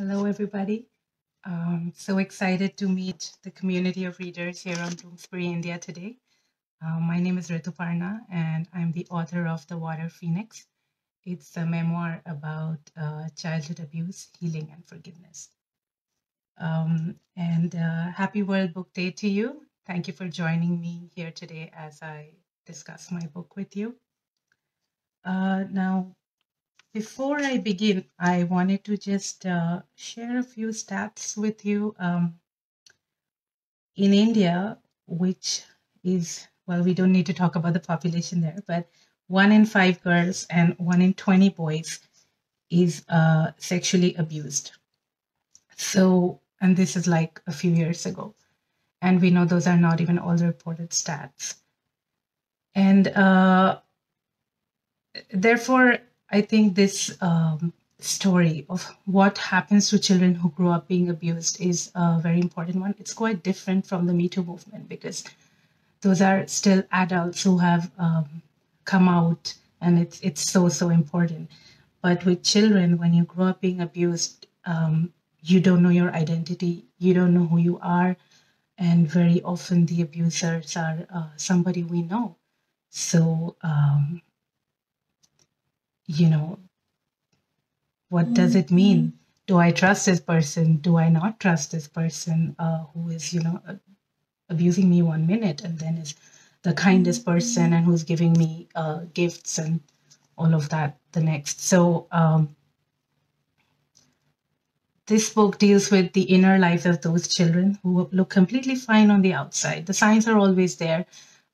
Hello, everybody. Um, so excited to meet the community of readers here on Bloomsbury, India today. Uh, my name is Rituparna, and I'm the author of The Water Phoenix. It's a memoir about uh, childhood abuse, healing, and forgiveness. Um, and uh, happy World Book Day to you. Thank you for joining me here today as I discuss my book with you. Uh, now, before I begin, I wanted to just uh, share a few stats with you. Um, in India, which is, well, we don't need to talk about the population there, but one in five girls and one in 20 boys is uh, sexually abused. So, and this is like a few years ago. And we know those are not even all the reported stats. And uh, therefore, I think this um, story of what happens to children who grow up being abused is a very important one. It's quite different from the Me Too movement because those are still adults who have um, come out, and it's it's so so important. But with children, when you grow up being abused, um, you don't know your identity, you don't know who you are, and very often the abusers are uh, somebody we know. So um, you know, what does it mean? Do I trust this person? Do I not trust this person uh, who is, you know, abusing me one minute and then is the kindest person and who's giving me uh, gifts and all of that the next? So, um, this book deals with the inner lives of those children who look completely fine on the outside. The signs are always there,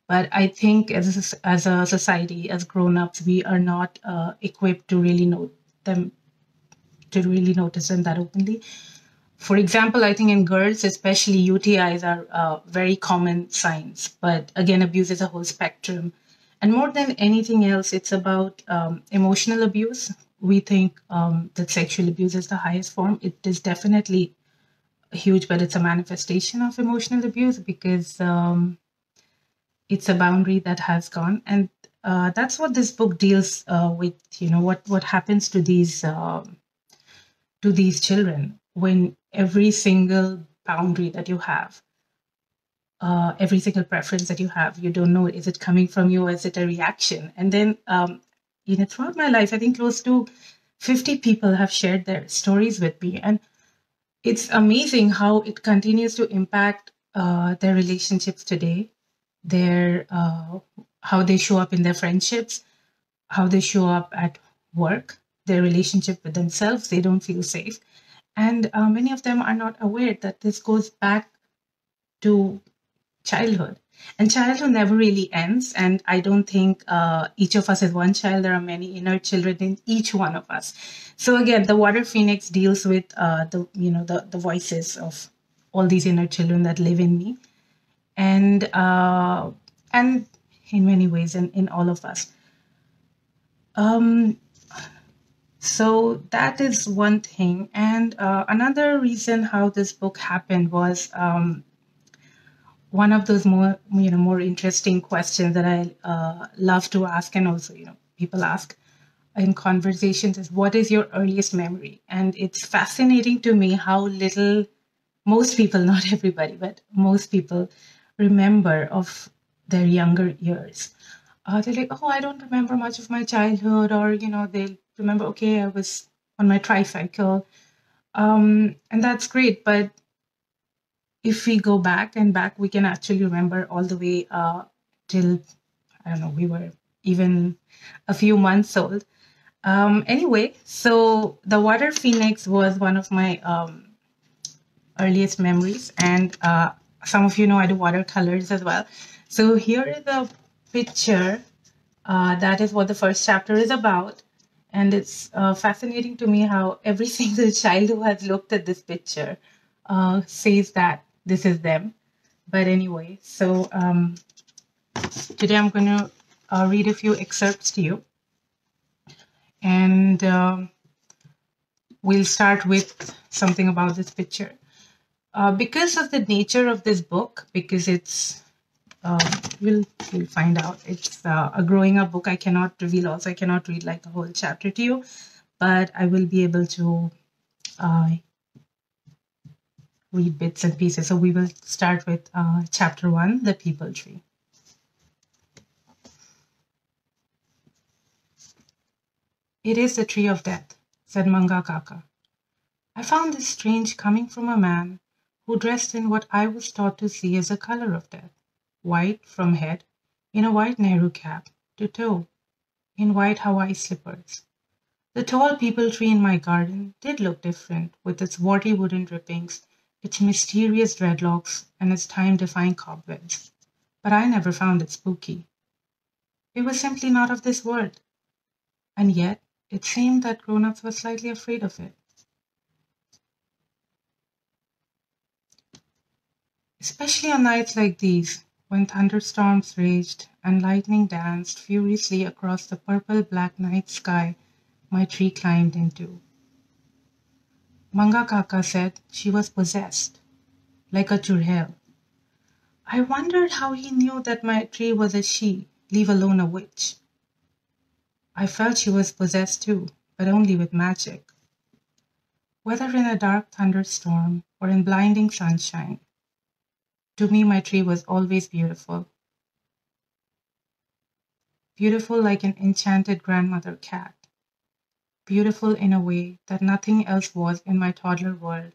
but I think as a, as a society, as grown-ups, we are not uh, equipped to really know them, to really notice them that openly. For example, I think in girls, especially UTIs are uh, very common signs. But again, abuse is a whole spectrum. And more than anything else, it's about um, emotional abuse. We think um, that sexual abuse is the highest form. It is definitely huge, but it's a manifestation of emotional abuse because um, it's a boundary that has gone. And uh, that's what this book deals uh, with you know what what happens to these uh, to these children when every single boundary that you have uh, every single preference that you have you don't know is it coming from you or is it a reaction? And then um, you know throughout my life i think close to 50 people have shared their stories with me. And it's amazing how it continues to impact uh, their relationships today their uh, how they show up in their friendships, how they show up at work, their relationship with themselves. They don't feel safe, and uh, many of them are not aware that this goes back to childhood. And childhood never really ends. And I don't think uh, each of us is one child. There are many inner children in each one of us. So again, the Water Phoenix deals with uh, the you know the the voices of all these inner children that live in me and uh, and in many ways in, in all of us. Um, so that is one thing. And uh, another reason how this book happened was um, one of those more you know more interesting questions that I uh, love to ask, and also you know people ask in conversations is what is your earliest memory? And it's fascinating to me how little most people, not everybody, but most people remember of their younger years. Uh, they're like, oh, I don't remember much of my childhood, or you know, they remember, okay, I was on my tricycle, um, and that's great. But if we go back and back, we can actually remember all the way uh, till I don't know, we were even a few months old. Um, anyway, so the water phoenix was one of my um, earliest memories, and uh, some of you know I do watercolors as well. So here is a picture. Uh, that is what the first chapter is about. And it's uh, fascinating to me how every single child who has looked at this picture uh, says that this is them. But anyway, so um, today I'm going to uh, read a few excerpts to you. And um, we'll start with something about this picture. Uh, because of the nature of this book, because it's, uh, we'll, we'll find out, it's uh, a growing up book. I cannot reveal also, I cannot read like a whole chapter to you, but I will be able to uh, read bits and pieces. So we will start with uh, chapter one, the peepal tree. It is the tree of death, said Manga Kaka. I found this strange coming from a man who dressed in what I was taught to see as a color of death white from head, in a white Nehru cap, to toe, in white Hawaii slippers. The tall peepal tree in my garden did look different, with its warty wooden drippings, its mysterious dreadlocks, and its time defying cobwebs. But I never found it spooky. It was simply not of this world. And yet, it seemed that grown ups were slightly afraid of it. Especially on nights like these, when thunderstorms raged and lightning danced furiously across the purple black night sky my tree climbed into. Manga Kaka said she was possessed, like a churel. I wondered how he knew that my tree was a she, leave alone a witch. I felt she was possessed too, but only with magic. Whether in a dark thunderstorm or in blinding sunshine, to me my tree was always beautiful. Beautiful like an enchanted grandmother cat. Beautiful in a way that nothing else was in my toddler world,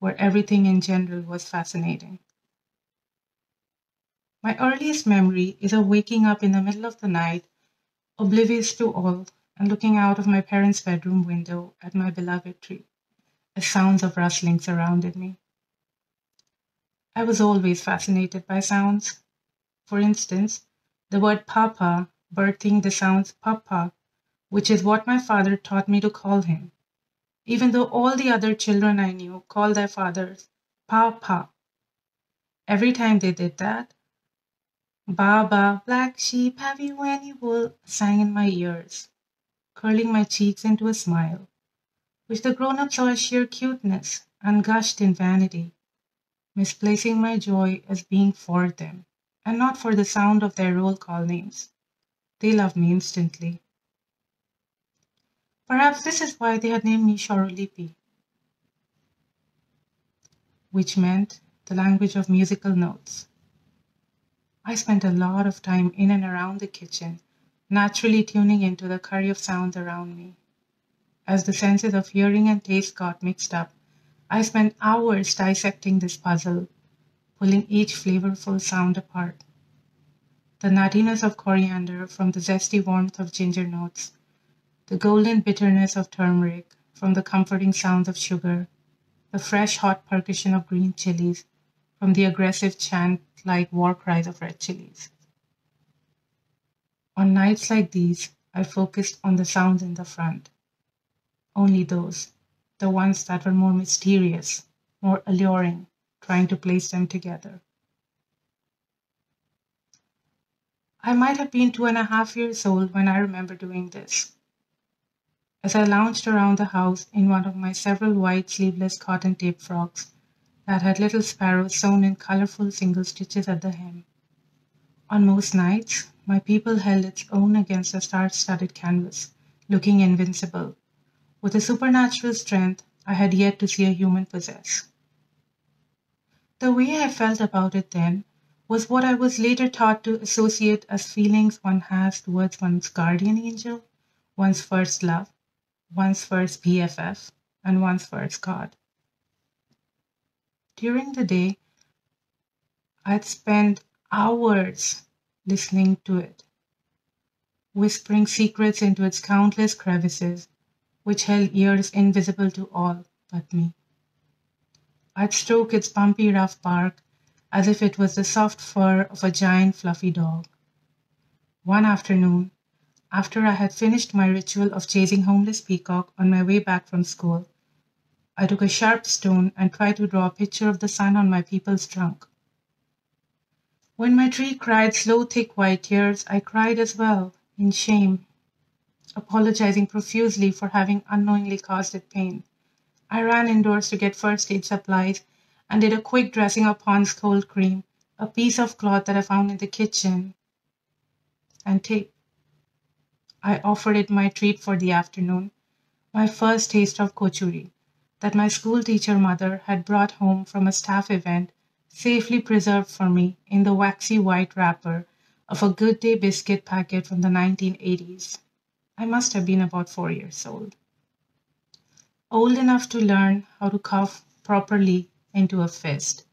where everything in general was fascinating. My earliest memory is of waking up in the middle of the night oblivious to all, and looking out of my parents' bedroom window at my beloved tree, as sounds of rustling surrounded me. I was always fascinated by sounds. For instance, the word papa birthing the sounds papa, which is what my father taught me to call him, even though all the other children I knew called their fathers papa. Every time they did that, Baba, black sheep, have you any wool? sang in my ears, curling my cheeks into a smile, which the grown up saw as sheer cuteness and gushed in vanity, misplacing my joy as being for them and not for the sound of their roll call names. They loved me instantly. Perhaps this is why they had named me Shorulipi, which meant the language of musical notes. I spent a lot of time in and around the kitchen, naturally tuning into the curry of sounds around me. As the senses of hearing and taste got mixed up, I spent hours dissecting this puzzle, pulling each flavorful sound apart. The nuttiness of coriander from the zesty warmth of ginger notes, the golden bitterness of turmeric from the comforting sounds of sugar, the fresh hot percussion of green chilies from the aggressive chant like war cries of red chilies. On nights like these, I focused on the sounds in the front. Only those, the ones that were more mysterious, more alluring, trying to place them together. I might have been two and a half years old when I remember doing this. As I lounged around the house in one of my several white sleeveless cotton tape frocks, that had little sparrows sewn in colorful single stitches at the hem. On most nights, my peepal held its own against the star studded canvas, looking invincible, with a supernatural strength I had yet to see a human possess. The way I felt about it then was what I was later taught to associate as feelings one has towards one's guardian angel, one's first love, one's first BFF, and one's first God. During the day, I'd spend hours listening to it, whispering secrets into its countless crevices, which held ears invisible to all but me. I'd stroke its bumpy, rough bark as if it was the soft fur of a giant, fluffy dog. One afternoon, after I had finished my ritual of chasing homeless peacock on my way back from school, I took a sharp stone and tried to draw a picture of the sun on my peepal's trunk. When my tree cried slow, thick white tears, I cried as well, in shame, apologizing profusely for having unknowingly caused it pain. I ran indoors to get first aid supplies and did a quick dressing of Pond's cold cream, a piece of cloth that I found in the kitchen, and tape. I offered it my treat for the afternoon, my first taste of kochuri that my school teacher mother had brought home from a staff event, safely preserved for me in the waxy white wrapper of a Good Day biscuit packet from the 1980s. I must have been about four years old. Old enough to learn how to cough properly into a fist,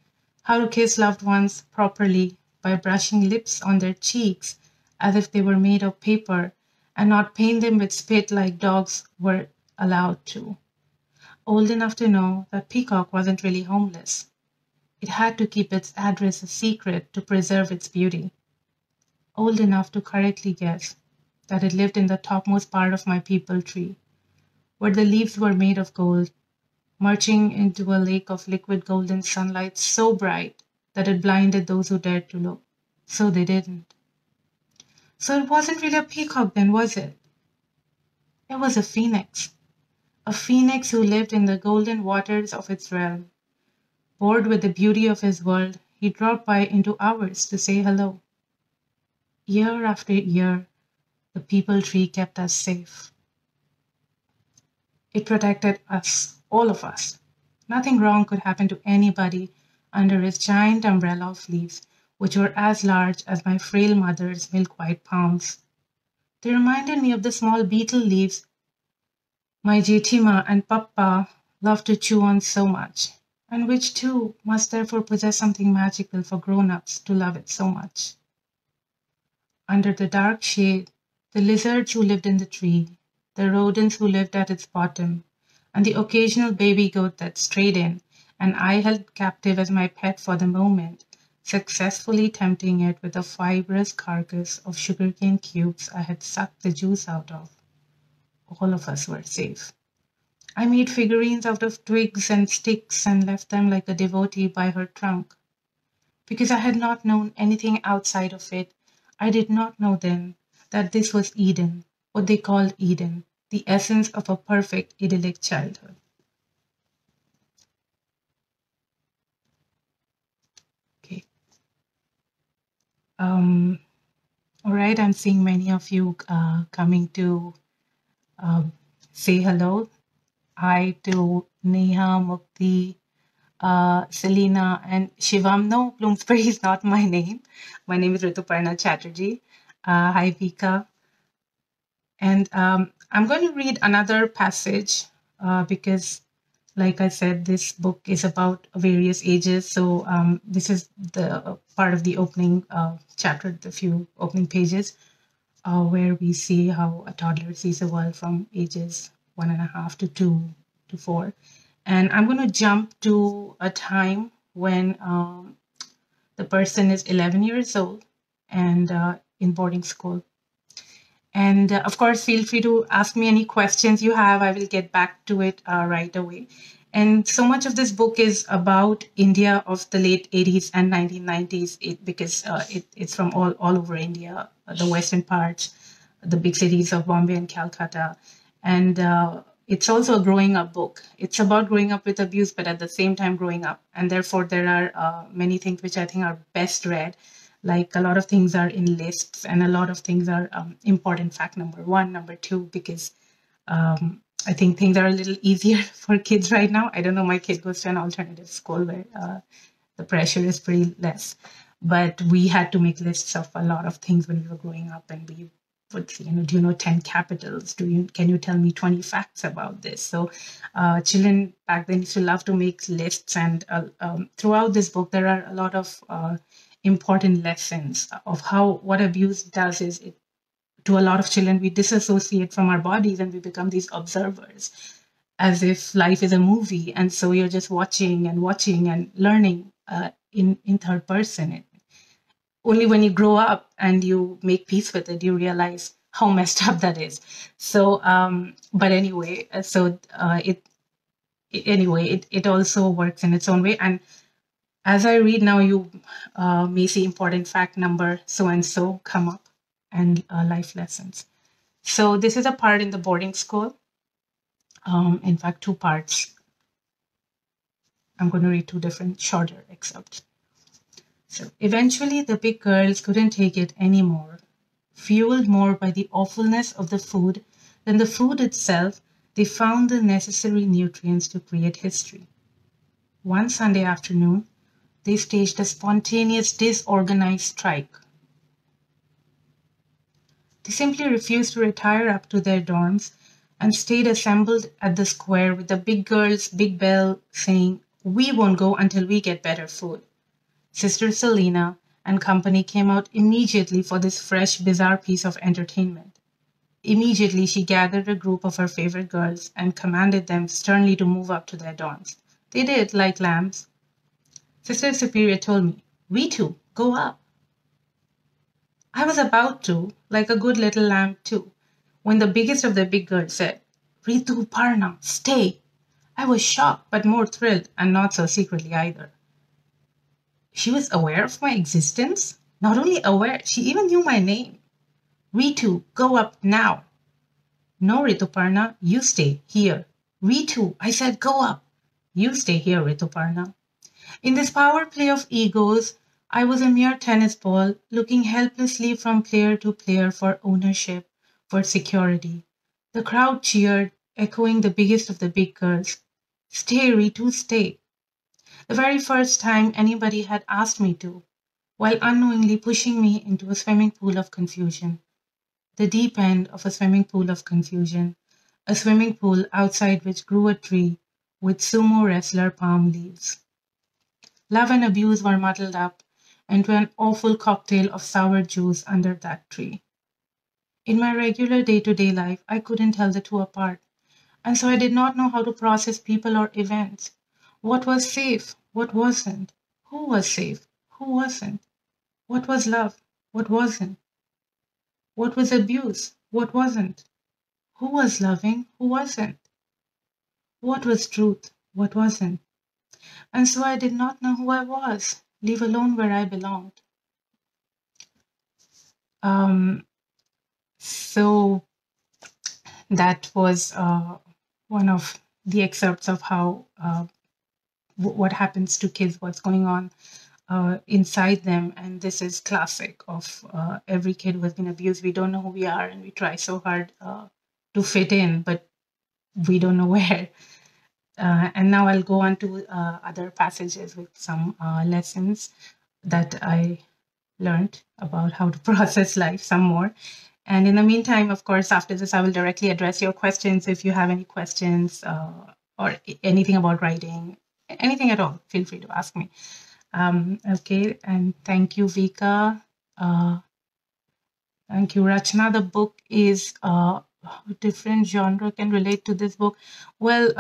how to kiss loved ones properly by brushing lips on their cheeks as if they were made of paper and not paint them with spit like dogs were allowed to. Old enough to know that Peacock wasn't really homeless. It had to keep its address a secret to preserve its beauty. Old enough to correctly guess that it lived in the topmost part of my peepal tree, where the leaves were made of gold, marching into a lake of liquid golden sunlight so bright that it blinded those who dared to look. So they didn't. So it wasn't really a peacock then, was it? It was a phoenix. A phoenix who lived in the golden waters of its realm. Bored with the beauty of his world, he dropped by into ours to say hello. Year after year, the peepal tree kept us safe. It protected us, all of us. Nothing wrong could happen to anybody under its giant umbrella of leaves, which were as large as my frail mother's milk white palms. They reminded me of the small betel leaves my Jetima and Papa loved to chew on so much, and which too must therefore possess something magical for grown ups to love it so much. Under the dark shade the lizards who lived in the tree, the rodents who lived at its bottom, and the occasional baby goat that strayed in, and I held captive as my pet for the moment, successfully tempting it with a fibrous carcass of sugarcane cubes I had sucked the juice out of. All of us were safe. I made figurines out of twigs and sticks and left them like a devotee by her trunk. Because I had not known anything outside of it, I did not know then that this was Eden, what they called Eden, the essence of a perfect idyllic childhood. Okay. Um, all right, I'm seeing many of you uh, coming to uh, say hello. Hi to Neha, Mukti, uh, Selena, and Shivam. No, Bloomsbury is not my name. My name is Rituparna Chatterjee. Uh, hi, Vika. And um, I'm going to read another passage uh, because, like I said, this book is about various ages. So um, this is the part of the opening uh, chapter, the few opening pages, uh, where we see how a toddler sees the world from ages one and a half to two to four. And I'm going to jump to a time when um, the person is 11 years old and uh, in boarding school. And uh, of course, feel free to ask me any questions you have. I will get back to it uh, right away. And so much of this book is about India of the late 80s and 1990s it, because uh, it, it's from all, all over India, uh, the western parts, the big cities of Bombay and Calcutta. And uh, it's also a growing up book. It's about growing up with abuse, but at the same time growing up. And therefore, there are uh, many things which I think are best read like a lot of things are in lists and a lot of things are um, important. Fact number one number two because um, i think things are a little easier for kids right now. I don't know my kid goes to an alternative school where uh, the pressure is pretty less. But we had to make lists of a lot of things when we were growing up and we would you know do you know 10 capitals? Do you can you tell me 20 facts about this? So uh, children back then used to love to make lists and uh, um, throughout this book there are a lot of uh, important lessons of how what abuse does is it to a lot of children we disassociate from our bodies and we become these observers as if life is a movie. And so you're just watching and watching and learning uh, in in third person. Only when you grow up and you make peace with it you realize how messed up that is. So um but anyway uh, so uh, it, it anyway it, it also works in its own way. And as I read now, you uh, may see important fact number so and so come up and uh, life lessons. So this is a part in the boarding school. Um, in fact, two parts. I'm going to read two different shorter excerpts. So eventually the big girls couldn't take it anymore. Fueled more by the awfulness of the food than the food itself, they found the necessary nutrients to create history. One Sunday afternoon, they staged a spontaneous, disorganized strike. They simply refused to retire up to their dorms and stayed assembled at the square with the big girls' big bell saying, We won't go until we get better food. Sister Selena and company came out immediately for this fresh, bizarre piece of entertainment. Immediately, she gathered a group of her favorite girls and commanded them sternly to move up to their dorms. They did, like lambs. Sister Superior told me, too, go up. I was about to, like a good little lamb too, when the biggest of the big girls said, Rituparna, stay. I was shocked, but more thrilled, and not so secretly either. She was aware of my existence. Not only aware, she even knew my name. Ritu, go up now. No, Rituparna, you stay here. Ritu, I said go up. You stay here, Rituparna. In this power play of egos, I was a mere tennis ball, looking helplessly from player to player for ownership, for security. The crowd cheered, echoing the biggest of the big girls. Stay, Ritu, stay. The very first time anybody had asked me to, while unknowingly pushing me into a swimming pool of confusion. The deep end of a swimming pool of confusion, a swimming pool outside which grew a tree with sumo wrestler palm leaves. Love and abuse were muddled up into an awful cocktail of sour juice under that tree. In my regular day to day life, I couldn't tell the two apart, and so I did not know how to process people or events. What was safe? What wasn't? Who was safe? Who wasn't? What was love? What wasn't? What was abuse? What wasn't? Who was loving? Who wasn't? What was truth? What wasn't? And so I did not know who I was, leave alone where I belonged. Um, so that was uh, one of the excerpts of how uh, w- what happens to kids, what's going on uh, inside them. And this is classic of uh, every kid who has been abused. We don't know who we are, and we try so hard uh, to fit in, but we don't know where. Uh, and now I'll go on to uh, other passages with some uh, lessons that I learned about how to process life some more. And in the meantime, of course, after this, I will directly address your questions. If you have any questions uh, or anything about writing, anything at all, feel free to ask me. Um, okay, and thank you, Vika. Uh, thank you, Rachna. The book is uh, different genre can relate to this book. Well,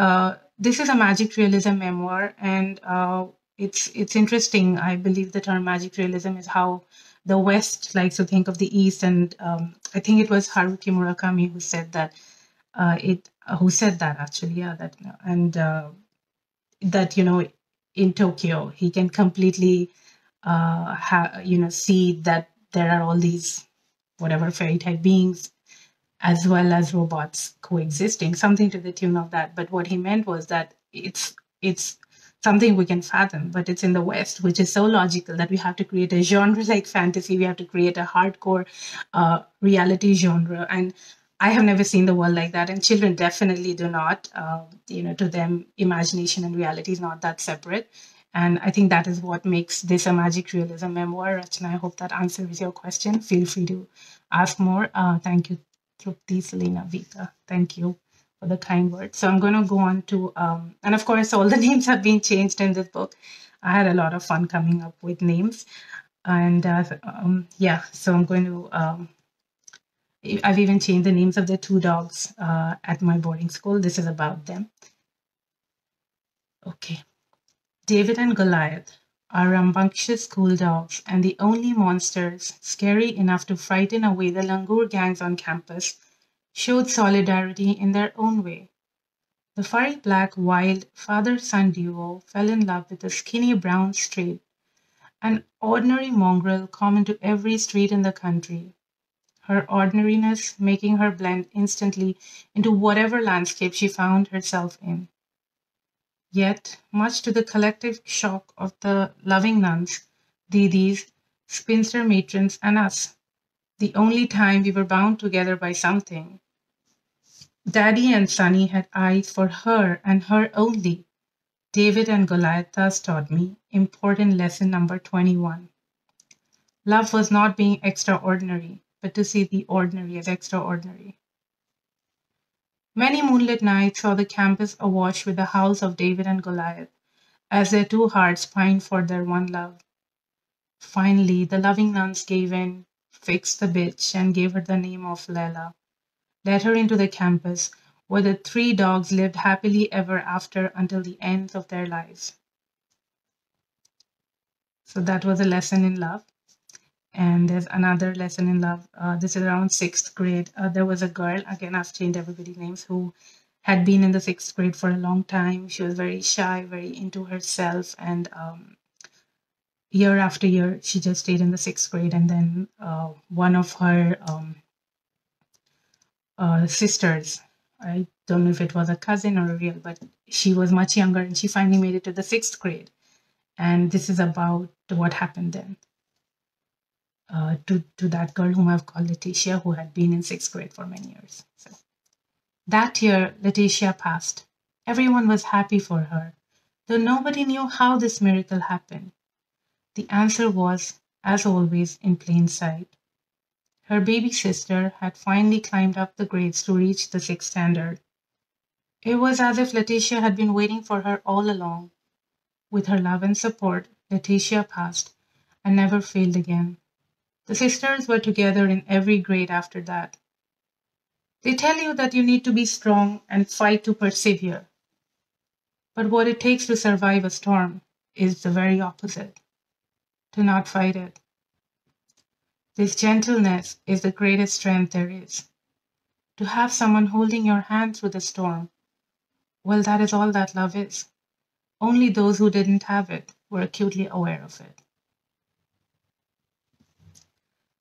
this is a magic realism memoir, and uh, it's it's interesting. I believe the term magic realism is how the West likes to think of the East, and um, I think it was Haruki Murakami who said that. Uh, it who said that actually, yeah, that and uh, that you know in Tokyo he can completely uh, ha- you know see that there are all these whatever fairy type beings as well as robots coexisting, something to the tune of that. But what he meant was that it's it's something we can fathom, but it's in the West, which is so logical that we have to create a genre like fantasy. We have to create a hardcore uh, reality genre, and I have never seen the world like that, and children definitely do not. Uh, you know, to them, imagination and reality is not that separate. And I think that is what makes this a magic realism memoir. And I hope that answers your question. Feel free to ask more. Uh, thank you, Trupti, Selena, Vika. Thank you for the kind words. So I'm going to go on to, um, and of course, all the names have been changed in this book. I had a lot of fun coming up with names. And uh, um, yeah, so I'm going to, um, I've even changed the names of the two dogs uh, at my boarding school. This is about them. Okay. David and Goliath are rambunctious school dogs and the only monsters scary enough to frighten away the langur gangs on campus showed solidarity in their own way. The furry black wild father son duo fell in love with a skinny brown stray, an ordinary mongrel common to every street in the country, her ordinariness making her blend instantly into whatever landscape she found herself in. Yet, much to the collective shock of the loving nuns, Didis, spinster matrons, and us, the only time we were bound together by something, Daddy and Sonny had eyes for her and her only. David and Goliath thus taught me important lesson number 21. Love was not being extraordinary, but to see the ordinary as extraordinary. Many moonlit nights saw the campus awash with the howls of David and Goliath as their two hearts pined for their one love. Finally, the loving nuns gave in, fixed the bitch, and gave her the name of Lela. Led her into the campus, where the three dogs lived happily ever after until the end of their lives. So that was a lesson in love. And there's another lesson in love. Uh, this is around sixth grade. Uh, there was a girl, again, I've changed everybody's names, who had been in the sixth grade for a long time. She was very shy, very into herself, and um, year after year, she just stayed in the sixth grade. And then uh, one of her um, uh, sisters, I don't know if it was a cousin or a real, but she was much younger, and she finally made it to the sixth grade. And this is about what happened then. Uh, to, to that girl whom I've called Letitia, who had been in sixth grade for many years. So that year, Letitia passed. Everyone was happy for her, though nobody knew how this miracle happened. The answer was, as always, in plain sight. Her baby sister had finally climbed up the grades to reach the sixth standard. It was as if Letitia had been waiting for her all along. With her love and support, Letitia passed and never failed again. The sisters were together in every grade after that. They tell you that you need to be strong and fight to persevere. But what it takes to survive a storm is the very opposite to not fight it. This gentleness is the greatest strength there is. To have someone holding your hand through the storm, well, that is all that love is. Only those who didn't have it were acutely aware of it.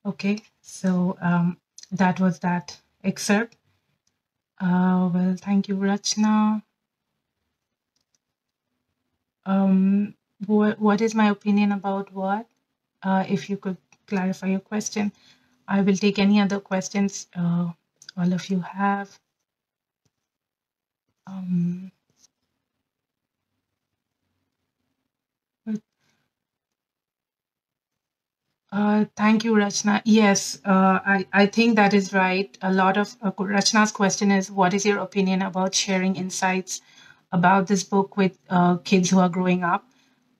Okay, so um, that was that excerpt. Uh, well, thank you, Rachna. Um, what, what is my opinion about what? Uh, if you could clarify your question. I will take any other questions uh, all of you have. Um, Uh, thank you, Rachna. Yes, uh, I, I think that is right. A lot of uh, Rachna's question is what is your opinion about sharing insights about this book with uh, kids who are growing up?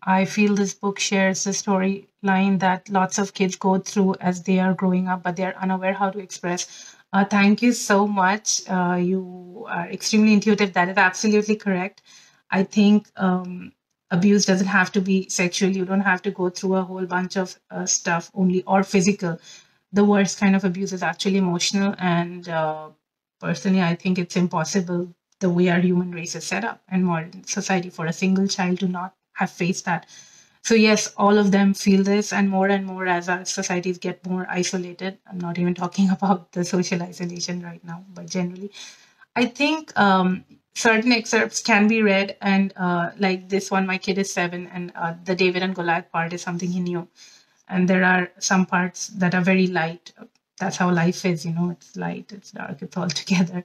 I feel this book shares the storyline that lots of kids go through as they are growing up, but they're unaware how to express. Uh, thank you so much. You are extremely intuitive. That is absolutely correct. I think um, abuse doesn't have to be sexual. You don't have to go through a whole bunch of uh, stuff only or physical. The worst kind of abuse is actually emotional and uh, personally i think it's impossible the way our human race is set up and modern society for a single child to not have faced that. So yes all of them feel this and more and more as our societies get more isolated. I'm not even talking about the social isolation right now but generally. I think um, certain excerpts can be read and uh, like this one my kid is seven and uh, the david and goliath part is something he knew. And there are some parts that are very light. That's how life is you know it's light it's dark it's all together.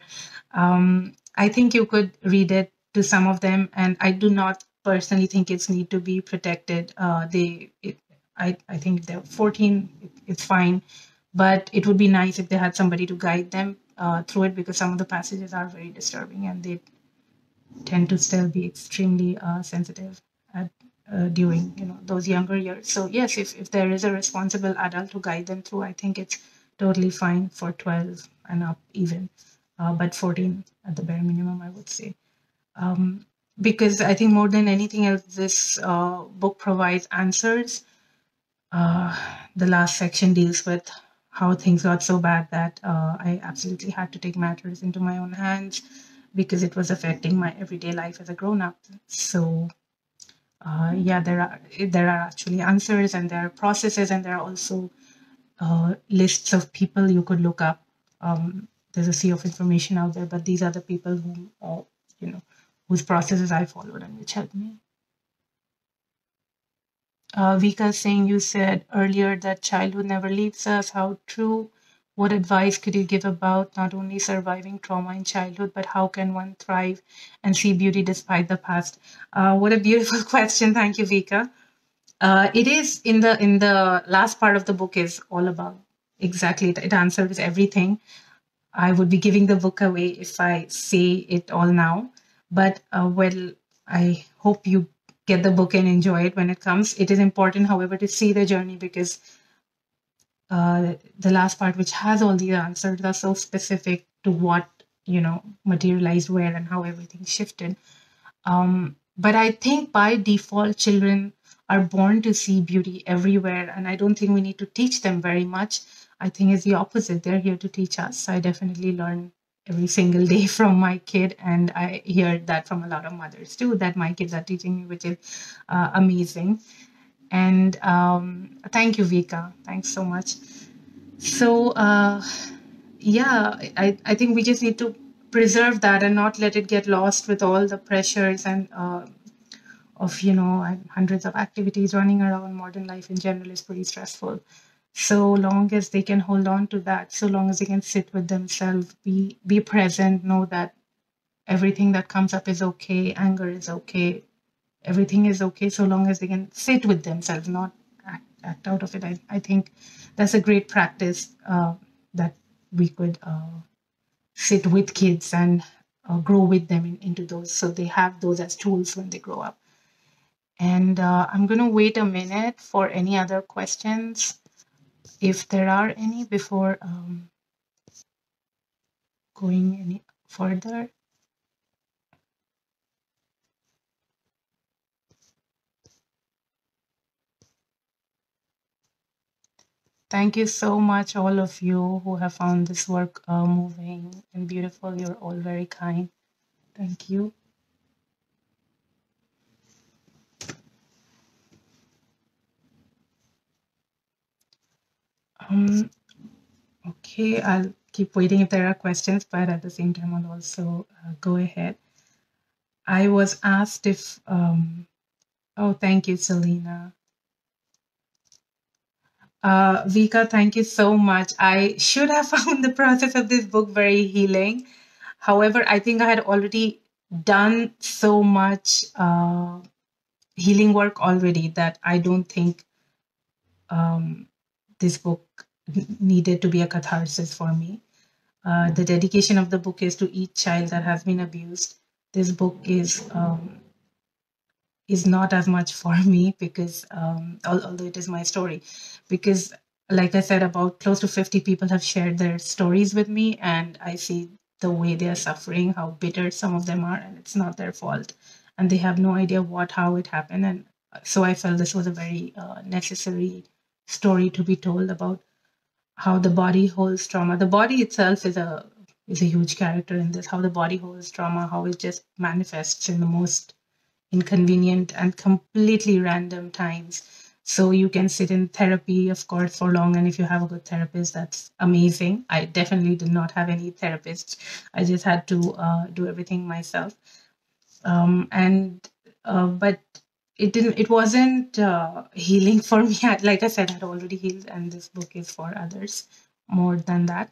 Um, i think you could read it to some of them and i do not personally think it's need to be protected. Uh, they it, I, I think they're 14 it's fine. But it would be nice if they had somebody to guide them uh, through it because some of the passages are very disturbing and they tend to still be extremely uh, sensitive at, uh, during you know those younger years. So yes, if, if there is a responsible adult to guide them through, I think it's totally fine for 12 and up even, uh, but 14 at the bare minimum, I would say. Um, because I think more than anything else, this uh, book provides answers. Uh, the last section deals with how things got so bad that uh, I absolutely had to take matters into my own hands because it was affecting my everyday life as a grown up. So uh, yeah, there are there are actually answers and there are processes and there are also uh, lists of people you could look up. Um, there's a sea of information out there, but these are the people who uh, you know whose processes I followed and which helped me. Uh, Vika saying you said earlier that childhood never leaves us. How true. What advice could you give about not only surviving trauma in childhood, but how can one thrive and see beauty despite the past? Uh, what a beautiful question. Thank you, Vika. Uh, it is in the in the last part of the book is all about exactly it, it answers everything. I would be giving the book away if I say it all now. But uh, well, I hope you get the book and enjoy it when it comes. It is important, however, to see the journey because uh, the last part, which has all the answers, are so specific to what you know materialized where and how everything shifted. Um, but I think by default, children are born to see beauty everywhere, and I don't think we need to teach them very much. I think it's the opposite. They're here to teach us. I definitely learn every single day from my kid, and I hear that from a lot of mothers too. That my kids are teaching me, which is uh, amazing. And um, thank you, Vika. Thanks so much. So, uh, yeah, I, I think we just need to preserve that and not let it get lost with all the pressures and uh, of, you know, hundreds of activities running around. Modern life in general is pretty stressful. So long as they can hold on to that, so long as they can sit with themselves, be be present, know that everything that comes up is okay, anger is okay, everything is okay so long as they can sit with themselves, not act, act out of it. I, I think that's a great practice uh, that we could uh, sit with kids and uh, grow with them in, into those so they have those as tools when they grow up. And uh, I'm going to wait a minute for any other questions, if there are any, before um, going any further. Thank you so much, all of you who have found this work uh, moving and beautiful. You're all very kind. Thank you. Um, okay, I'll keep waiting if there are questions, but at the same time, I'll also uh, go ahead. I was asked if, um, oh, thank you, Selena. Uh, Vika, thank you so much. I should have found the process of this book very healing. However, I think I had already done so much uh, healing work already that I don't think um, this book needed to be a catharsis for me. Uh, the dedication of the book is to each child that has been abused. This book is um, is not as much for me because um, although it is my story. Because like i said about close to 50 people have shared their stories with me and i see the way they are suffering how bitter some of them are and it's not their fault. And they have no idea what how it happened and so i felt this was a very uh, necessary story to be told about how the body holds trauma. The body itself is a is a huge character in this how the body holds trauma how it just manifests in the most inconvenient and completely random times. So you can sit in therapy, of course, for long. And if you have a good therapist, that's amazing. I definitely did not have any therapist. I just had to uh, do everything myself. Um, and uh, but it didn't. It wasn't uh, healing for me. Like I said, I had already healed, and this book is for others more than that.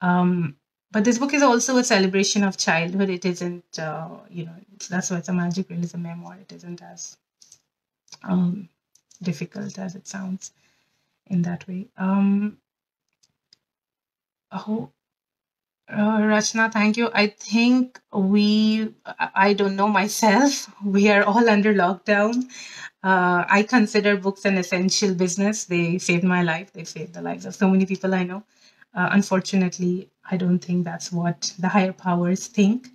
Um, but this book is also a celebration of childhood. It isn't, uh, you know, that's why it's a magic realism memoir. It isn't as um, difficult as it sounds in that way. Um, oh, uh, Rachna, thank you. I think we, I don't know myself, we are all under lockdown. Uh, I consider books an essential business. They saved my life. They saved the lives of so many people I know. Uh, unfortunately, I don't think that's what the higher powers think.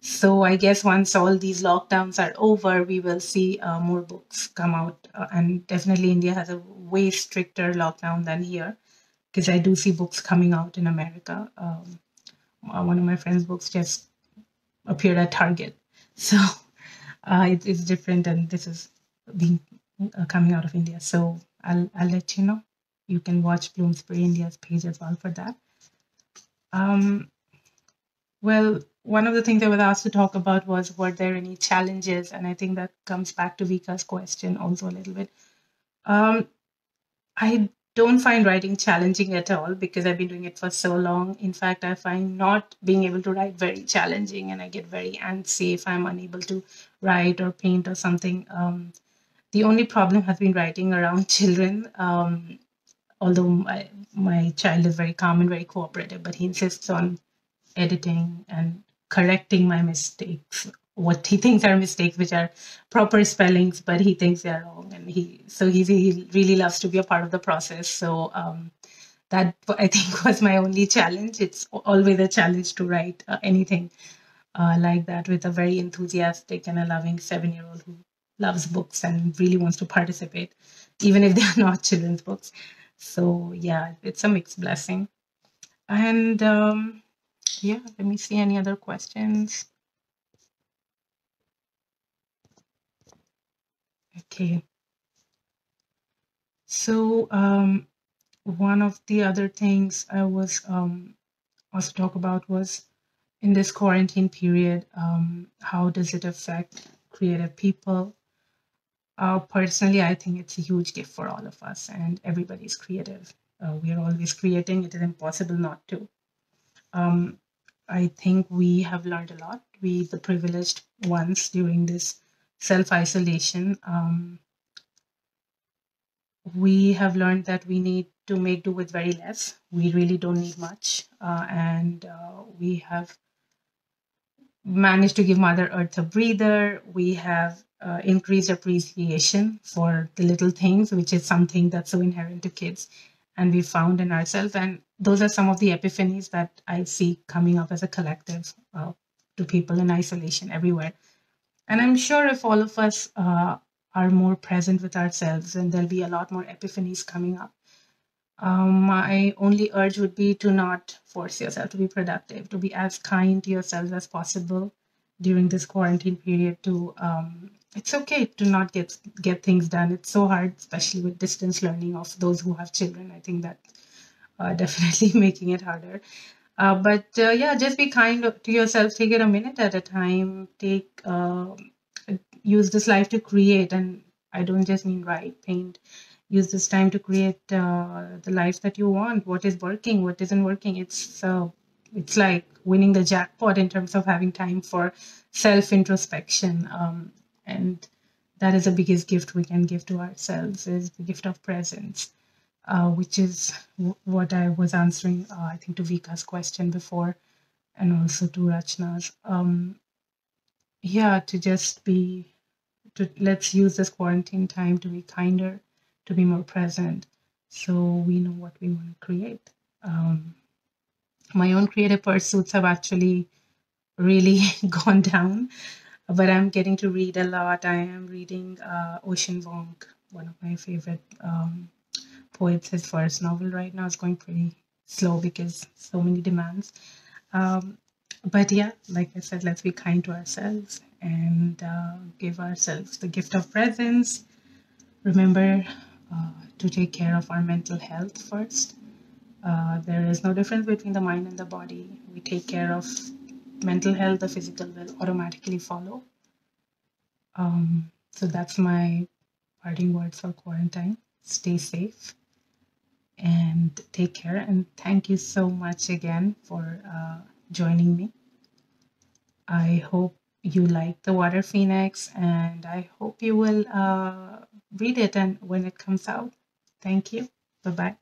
So I guess once all these lockdowns are over, we will see uh, more books come out. Uh, and definitely, India has a way stricter lockdown than here, because I do see books coming out in America. Um, uh, one of my friends' books just appeared at Target, so uh, it, it's different, and this is being uh, coming out of India. So I'll I'll let you know you can watch Bloomsbury India's page as well for that. Um, well, one of the things I was asked to talk about was were there any challenges? And I think that comes back to Vika's question also a little bit. Um, I don't find writing challenging at all because I've been doing it for so long. In fact, I find not being able to write very challenging and I get very antsy if I'm unable to write or paint or something. Um, the only problem has been writing around children. Um, although my, my child is very calm and very cooperative, but he insists on editing and correcting my mistakes what he thinks are mistakes, which are proper spellings, but he thinks they're wrong. And he so he, he really loves to be a part of the process. So um, that I think was my only challenge. It's always a challenge to write uh, anything uh, like that with a very enthusiastic and a loving seven year old who loves books and really wants to participate, even if they are not children's books. So yeah, it's a mixed blessing. And um, yeah, let me see any other questions. Okay. So um, one of the other things I was um, also talk about was in this quarantine period, um, how does it affect creative people? Uh, personally, I think it's a huge gift for all of us, and everybody's creative. Uh, we are always creating. It is impossible not to. Um, I think we have learned a lot. We, the privileged ones, during this self isolation, um, we have learned that we need to make do with very less. We really don't need much. Uh, and uh, we have managed to give Mother Earth a breather. We have uh, increased appreciation for the little things, which is something that's so inherent to kids. And we found in ourselves. And those are some of the epiphanies that I see coming up as a collective uh, to people in isolation everywhere. And I'm sure if all of us uh, are more present with ourselves, then there'll be a lot more epiphanies coming up. Um, my only urge would be to not force yourself to be productive, to be as kind to yourself as possible during this quarantine period. To um, it's okay to not get get things done. It's so hard, especially with distance learning of those who have children. I think that uh, definitely making it harder. Uh, but uh, yeah, just be kind to yourself. Take it a minute at a time. Take uh, use this life to create, and I don't just mean write, paint. Use this time to create uh, the life that you want. What is working? What isn't working? It's uh, it's like winning the jackpot in terms of having time for self introspection, um, and that is the biggest gift we can give to ourselves is the gift of presence uh, which is w- what I was answering, uh, I think, to Vika's question before, and also to Rachna's. Um, yeah, to just be, to let's use this quarantine time to be kinder, to be more present, so we know what we want to create. Um, my own creative pursuits have actually really gone down, but I'm getting to read a lot. I am reading uh, Ocean Vuong, one of my favorite um, poets. His first novel right now is going pretty slow because so many demands. Um, but yeah, like I said, let's be kind to ourselves and uh, give ourselves the gift of presence. Remember uh, to take care of our mental health first. Uh, there is no difference between the mind and the body. We take care of mental health, the physical will automatically follow. Um, so that's my parting words for quarantine. Stay safe and take care. And thank you so much again for uh, joining me. I hope you like the Water Phoenix and I hope you will uh, read it and when it comes out. Thank you. Bye bye.